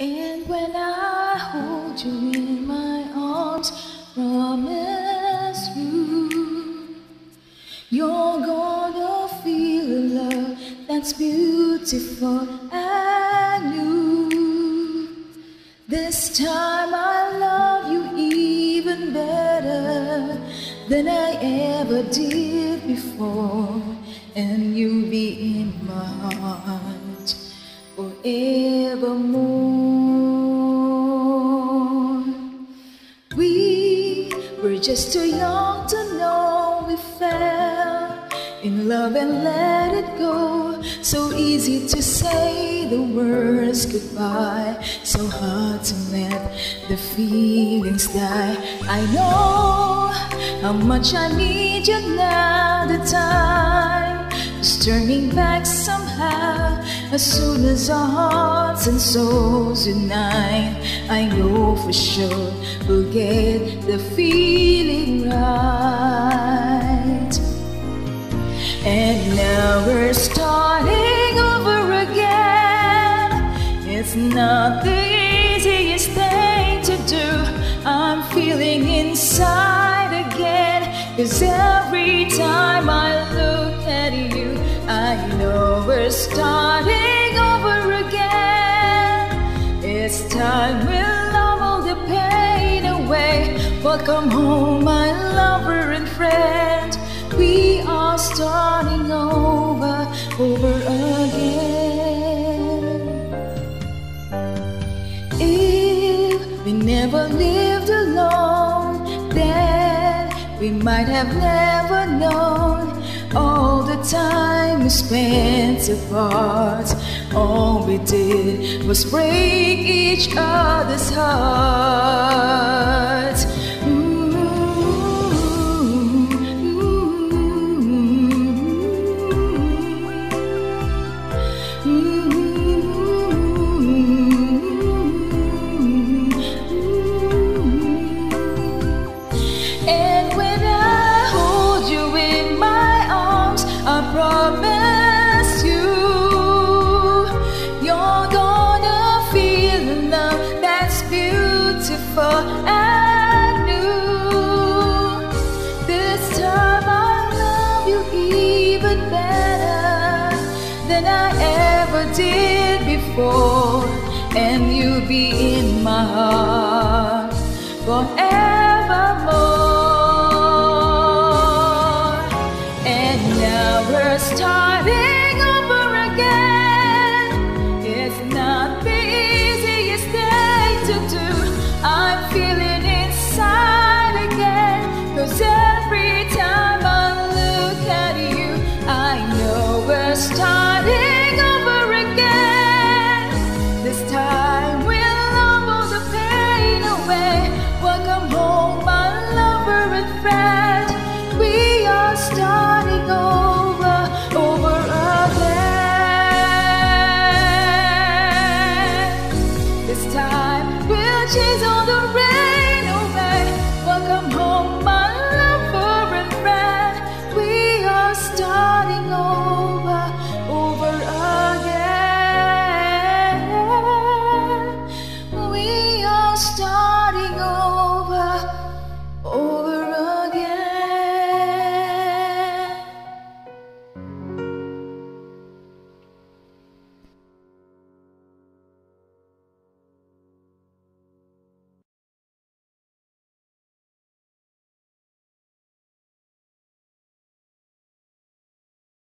And when I hold you in my arms, promise you, you're gonna feel a love that's beautiful and new. This time I love you even better than I ever did before, and you'll be in my heart forevermore. We were just too young to know we fell in love and let it go. So easy to say the words goodbye, so hard to let the feelings die. I know how much I need you now. As soon as our hearts and souls unite, I know for sure we'll get the feeling right. And now we're starting over again. It's not the easiest thing to do. I'm feeling inside again. Cause Welcome home, my lover and friend. We are starting over, over again. If we never lived alone, then we might have never known all the time we spent apart. All we did was break each other's hearts. Even better than I did before, and you'll be in my heart forever. time will chase all the